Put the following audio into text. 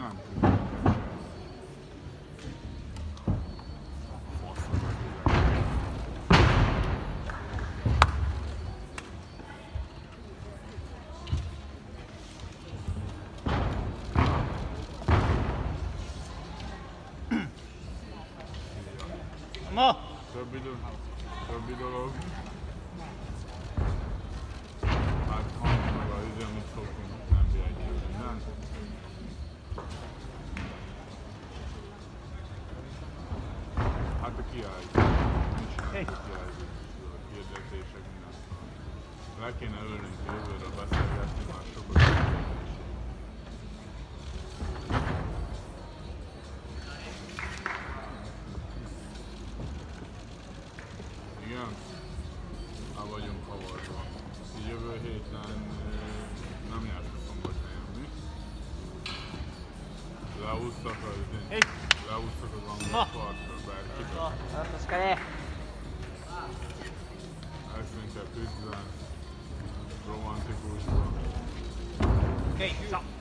二步。Oh. Turbidor. Turbidor. Turbidor. Hát a kiállítás. A kiállítás. Hirdetések, minden. Le kéne ülnünk jövőre beszélgetni, már sokat. Igen? El vagyunk havarva. Jövő héten nem jártak szombathelyen, mi? Leúztak az, Hey. leúztak az angol Ha. 疲れ。Okay, stop.